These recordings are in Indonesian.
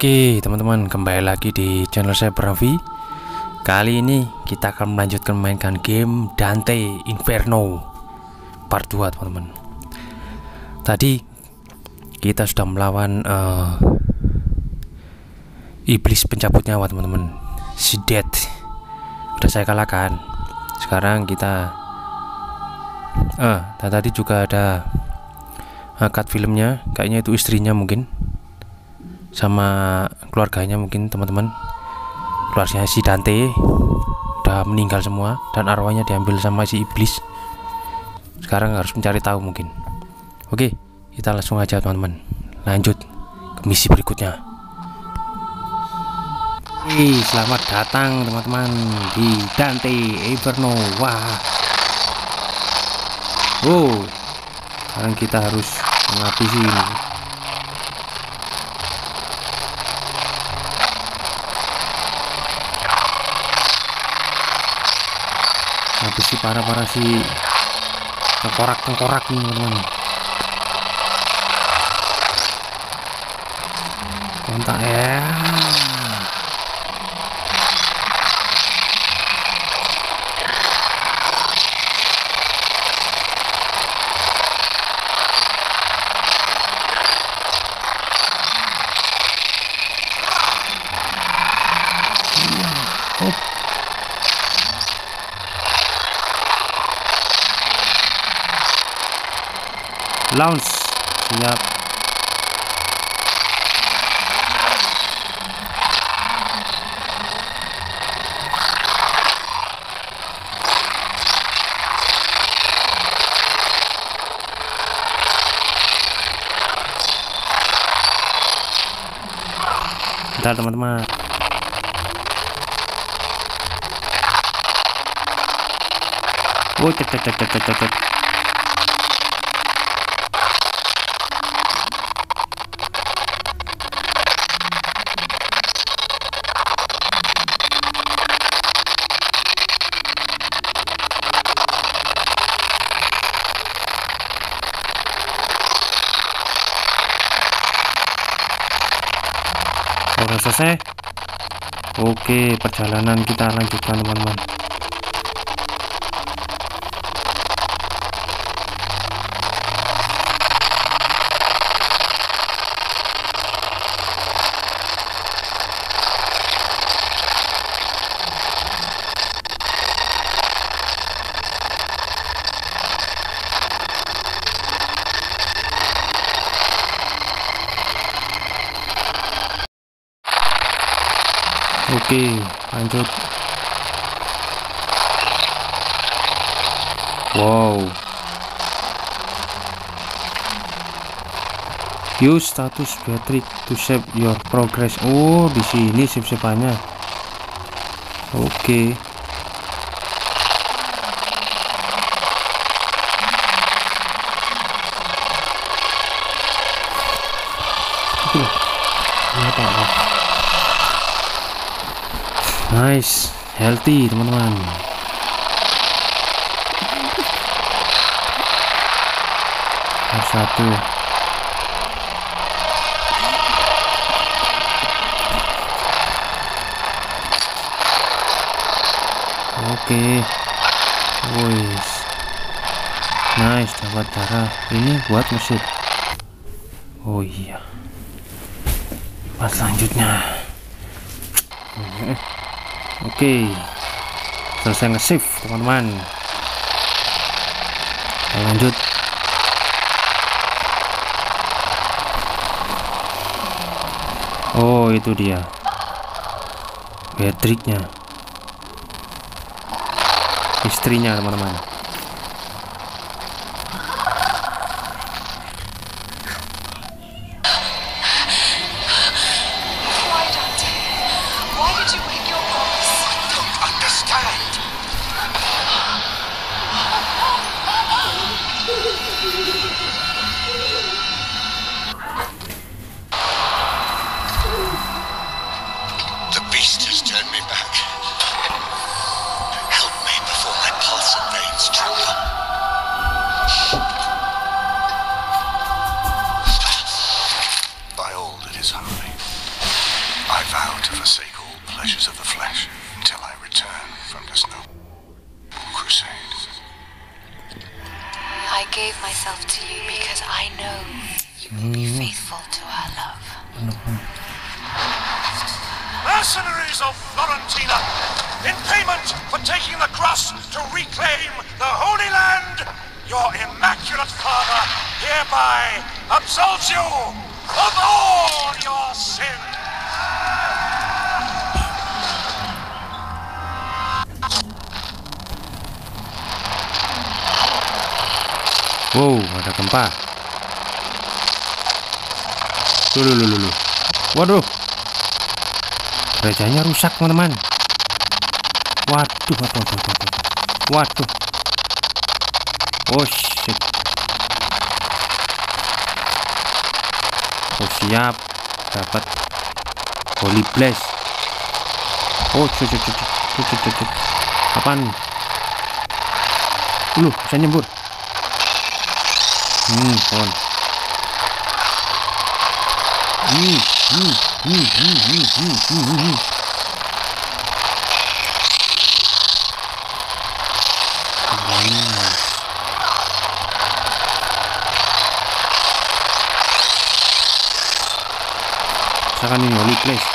Oke teman-teman kembali lagi di channel saya Bravi Kali ini kita akan melanjutkan mainkan game Dante Inferno Part 2 teman-teman. Tadi kita sudah melawan uh, Iblis pencabut nyawa teman-teman. Si Dead Udah saya kalahkan. Sekarang kita uh, tadi juga ada uh, Cut filmnya. Kayaknya itu istrinya mungkin sama keluarganya mungkin teman-teman. Keluarganya si Dante udah meninggal semua dan arwahnya diambil sama si iblis. Sekarang harus mencari tahu mungkin. Oke kita langsung aja teman-teman. Lanjut ke misi berikutnya. Hei, selamat datang teman-teman di Dante Inferno wah. Wow sekarang kita harus menghabisi para para si tengkorak tengkorak nih teman-teman. Kontak ya launch siap Bentar teman-teman. Oh, cek cek cek cek cek cek. Sudah selesai Oke perjalanan kita lanjutkan teman-teman Oke lanjut Wow Use status battery to save your progress. Oh, di sini save-saveannya. Oke. Itu loh. Ini apa, apa? Nice, healthy teman-teman. Satu. Oke. Wis. Nice, dapat darah. Ini buat musik. Oh iya. Pas selanjutnya. Oke. Selesai nge-save teman-teman. Lanjut. Oh itu dia. Patricknya istrinya teman-teman Florentina, in payment for taking the cross to reclaim the Holy Land, your immaculate father hereby absolves you of all your sins. Wow, ada gempa. Dulu, dulu, dulu. Waduh. Gerejanya rusak, teman-teman. Waduh, waduh, waduh, waduh. Waduh. Oh, shit. Oh, siap. Dapat Holy Blast. Oh, cuy, cuy, cuy, cuy, cuy, cuy. Apaan? Dulu, bisa nyembur. Hmm, pohon. Hmm, hmm, Saka nyo yung place.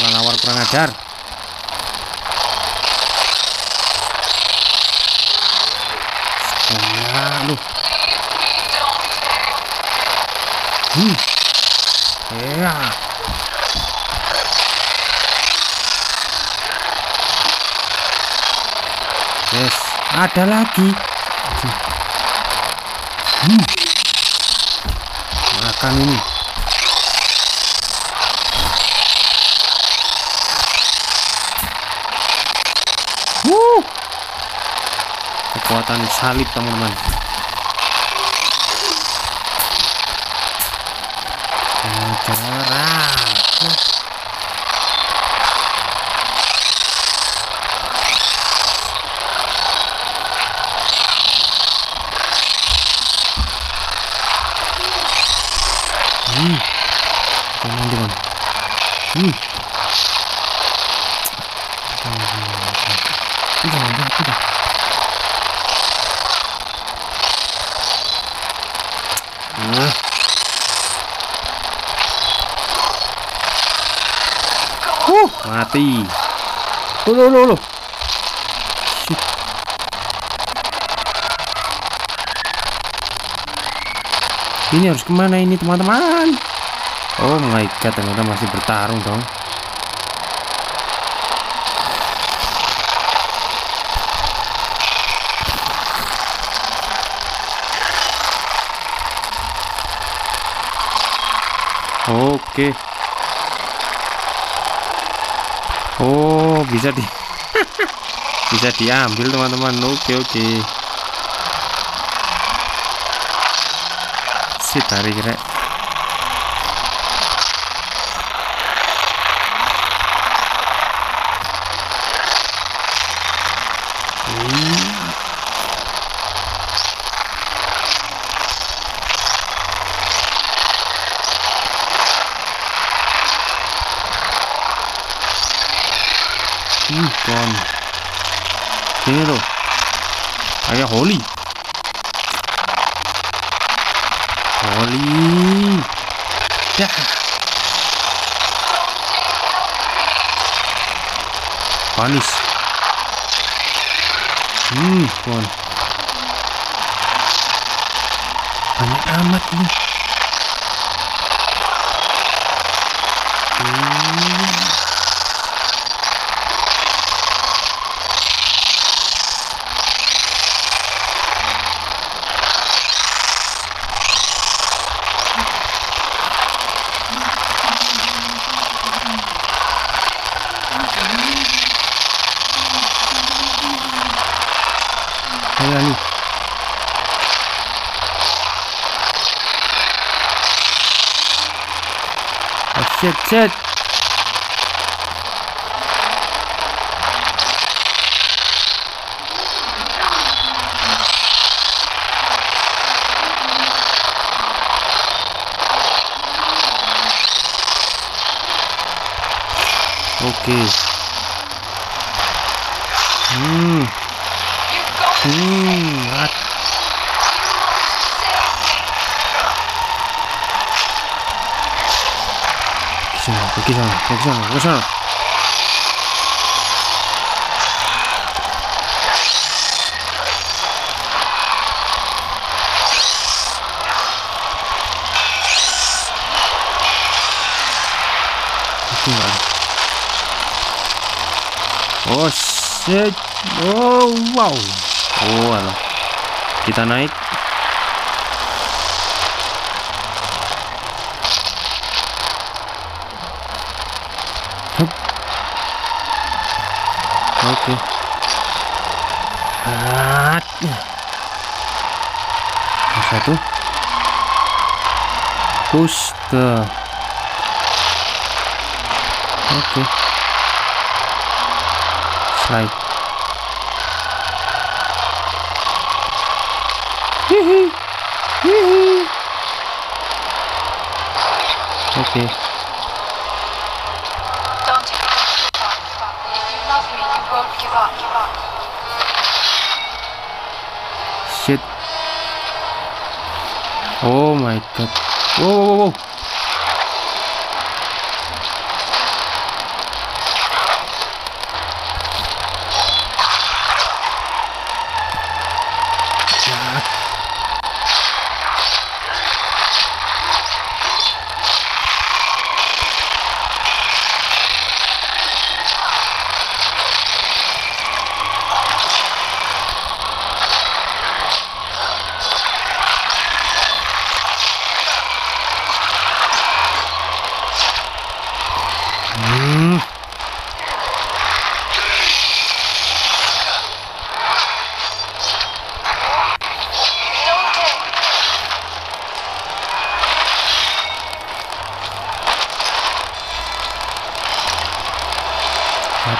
Kurang awar kurang ajar. Hmm. Ya. Yes, ada lagi. Hmm. Makan ini. Wuh. Kekuatan salib teman-teman. Mati. Loh, loh, loh, loh. Ini harus ke mana ini teman-teman? Oh my god, ternyata masih bertarung dong. Oke. Oh, bisa di bisa diambil teman-teman. Oke, oke. Sip, tarik rek. Kon. Sini loh. Kayak Holly. Holly. Dah. Panis. Hmm, kon. Banyak amat ini. the tit. Okay. Hmm. Hmm. What? Sana, pergi sana, pergi sana, pergi sana. Itu nggak ada. Oh shit. Oh wow. Oh. Kita naik. Yang Satu. Push the. Oke. Slide. Hihi. Hihi. Oke. Don't Oh my god. Whoa, whoa, whoa, whoa.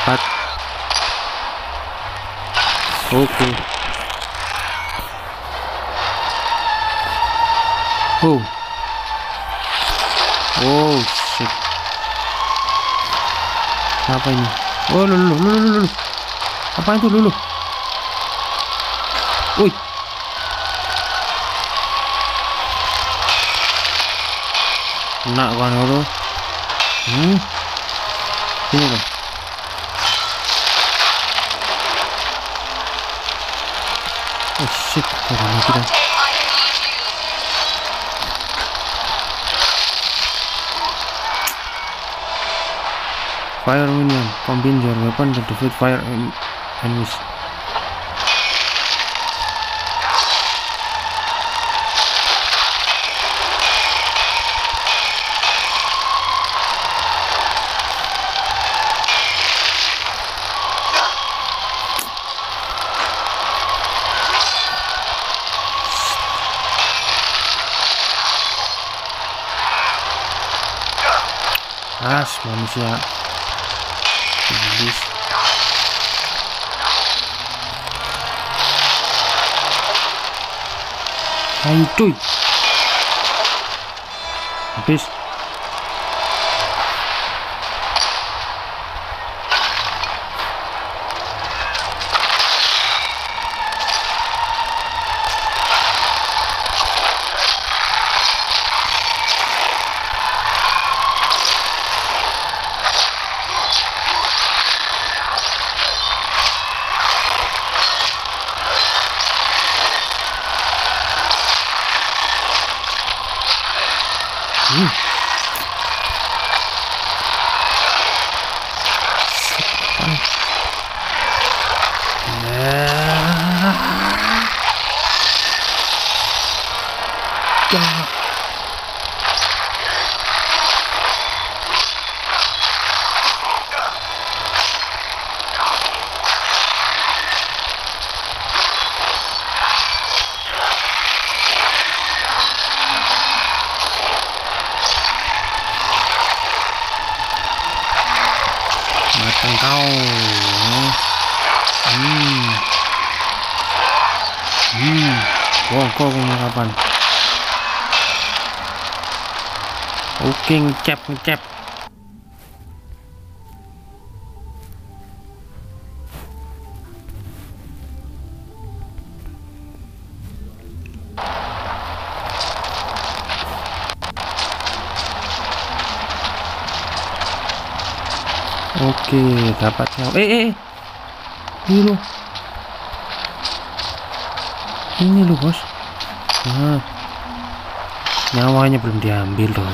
Dapat. Oke. Oh. Oh shit. Apa ini? Oh lulu lulu lulu. Apa itu lulu? Woi. Nak kan lulu. Hmm. Sini kan. Oh shit. Fire minion, combine your weapon to defeat fire en- enemies. As manusia. Iblis. Ayo cuy. Habis. Oke ngecap ngecap Oke, dapatnya. Eh, eh, eh. Ini loh. Ini loh, Bos. Nah. Nyawanya belum diambil dong.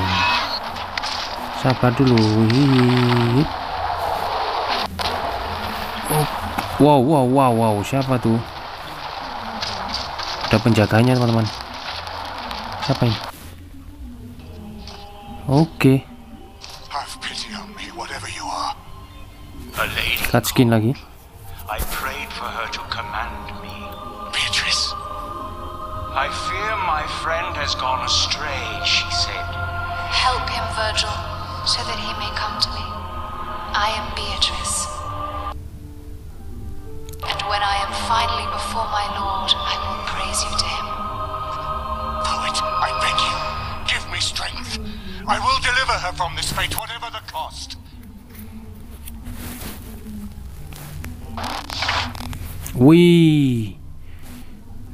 Sabar dulu. Oh. Wow, wow, wow, wow. Siapa tuh? Ada penjaganya, teman-teman. Siapa ini? Oke. A lady. Cutscene lagi. Has gone astray, she said. Help him, Virgil, so that he may come to me. I am Beatrice. And when I am finally before my lord, I will praise you to him. Poet, I beg you, give me strength. I will deliver her from this fate, whatever the cost. Wih.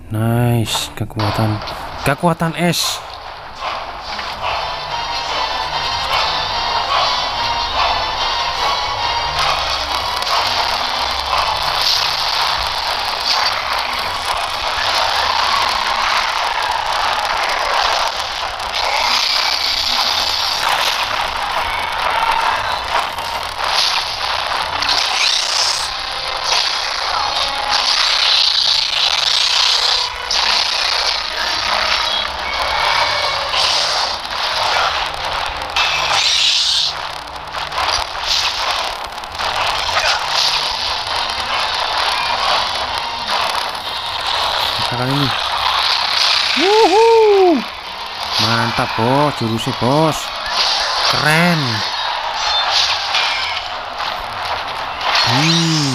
Nice, kekuatan kekuatan es. Kali ini. Wuhu. Mantap, Bos. Jurusnya, Bos. Keren. Hmm.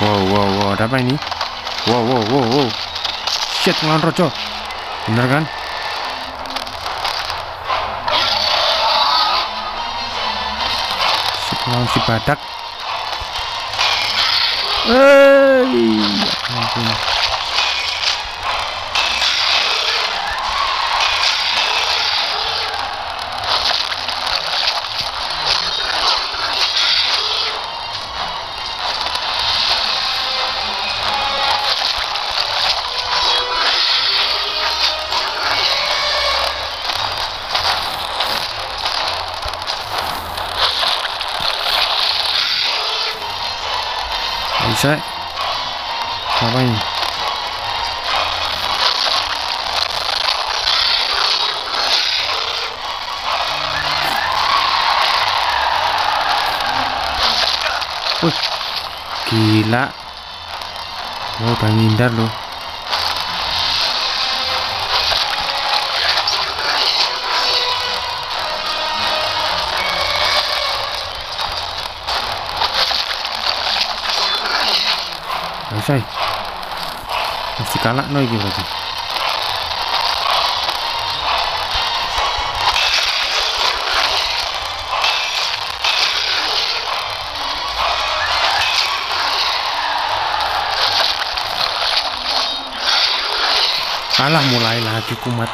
Wow, wow, wow, ada apa ini? Wow, wow, wow, wow. Shit, ngelawan Rojo. Bener kan? Ngelawan si badak. Hei, ya ampun. Nggak bisa. Apa ini? Wih, gila. Oh, udah ngindar Selesai. Mesti kalah no iki berarti. Kalah mulai lagi kumat.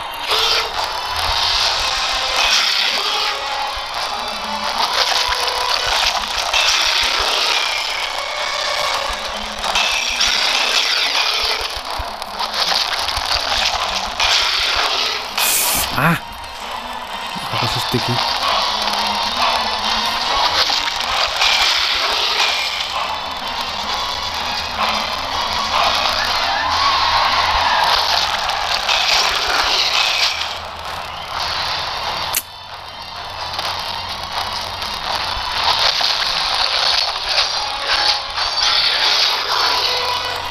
Apa sih stick ini?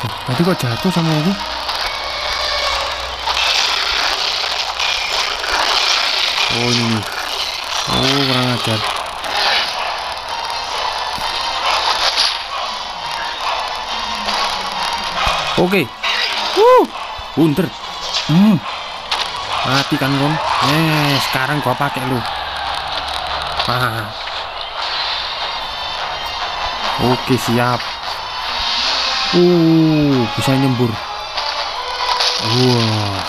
Tuh, Tadi kok jatuh sama aku? Oh ini nih. Oh kurang ajar. Oke. Wuh. Bunter. Hmm. Mati kan kon. Eh, sekarang gua pakai lu. Ah. Oke, siap. Uh, bisa nyembur. Wah.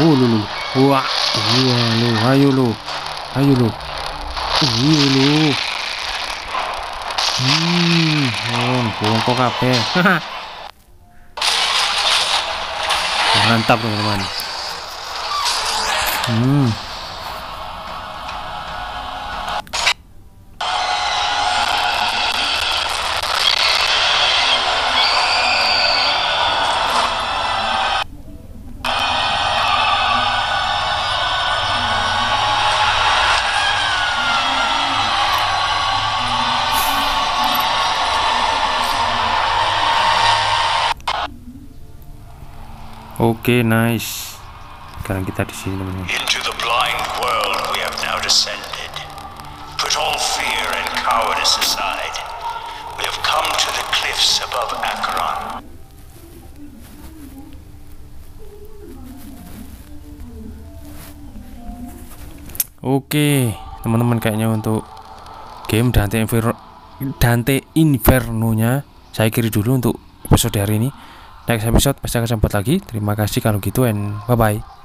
Uh, lulu. Wah. iya lu ayo lu ayo lu. Iya lu. Hmm oh bongkok kabeh. Mantap teman-teman. Hmm Oke, nice. Sekarang kita di sini, teman-teman. Into the blind world we have now descended. Put all fear and cowardice aside. We have come to the cliffs above Acheron. Oke, teman-teman kayaknya untuk game Dante Inferno Dante Inferno-nya saya kiri dulu untuk episode hari ini. Next episode pasti akan sempat lagi. Terima kasih kalau gitu and bye bye.